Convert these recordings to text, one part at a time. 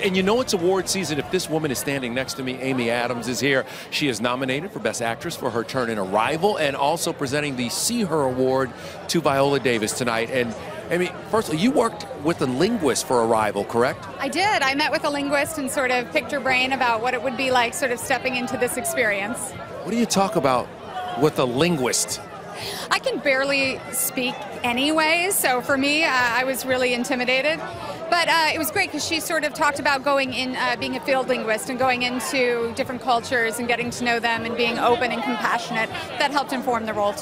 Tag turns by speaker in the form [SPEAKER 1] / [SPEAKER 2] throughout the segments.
[SPEAKER 1] And you know it's award season if this woman is standing next to me. Amy Adams is here. She is nominated for Best Actress for her turn in Arrival and also presenting the SeeHer Award to Viola Davis tonight. And Amy, firstly, you worked with a linguist for Arrival, correct?
[SPEAKER 2] I did. I met with a linguist and sort of picked her brain about what it would be like sort of stepping into this experience.
[SPEAKER 1] What do you talk about with a linguist?
[SPEAKER 2] I can barely speak anyway, so for me, uh, I was really intimidated. But uh, it was great because she sort of talked about going in, uh, being a field linguist and going into different cultures and getting to know them and being open and compassionate. That helped inform the role.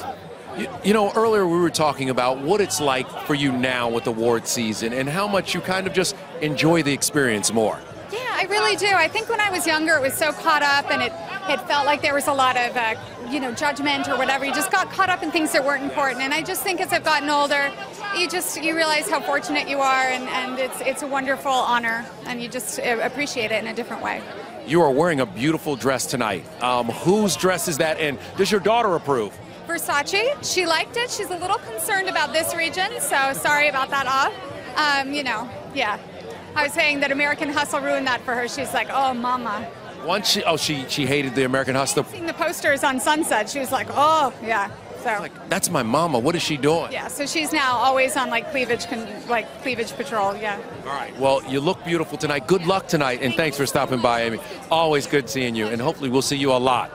[SPEAKER 1] You, you know, earlier we were talking about what it's like for you now with the award season and how much you kind of just enjoy the experience more.
[SPEAKER 2] Yeah, I really do. I think when I was younger, it was so caught up and it, it felt like there was a lot of, uh, you know, judgment or whatever. You just got caught up in things that weren't important. And I just think as I've gotten older, you just you realize how fortunate you are, and, and it's it's a wonderful honor, and you just uh, appreciate it in a different way.
[SPEAKER 1] You are wearing a beautiful dress tonight. Um, whose dress is that, and does your daughter approve?
[SPEAKER 2] Versace. She liked it. She's a little concerned about this region, so sorry about that off. Um, you know, yeah. I was saying that American Hustle ruined that for her. She's like, oh, mama.
[SPEAKER 1] Once she, oh, she she hated the American Hustle.
[SPEAKER 2] Seeing the posters on Sunset, she was like, oh, yeah. So
[SPEAKER 1] like that's my mama. What is she doing?
[SPEAKER 2] Yeah, so she's now always on like cleavage, like cleavage patrol. Yeah.
[SPEAKER 1] All right. Well, you look beautiful tonight. Good luck tonight, and thanks for stopping by, Amy. Always good seeing you, and hopefully we'll see you a lot.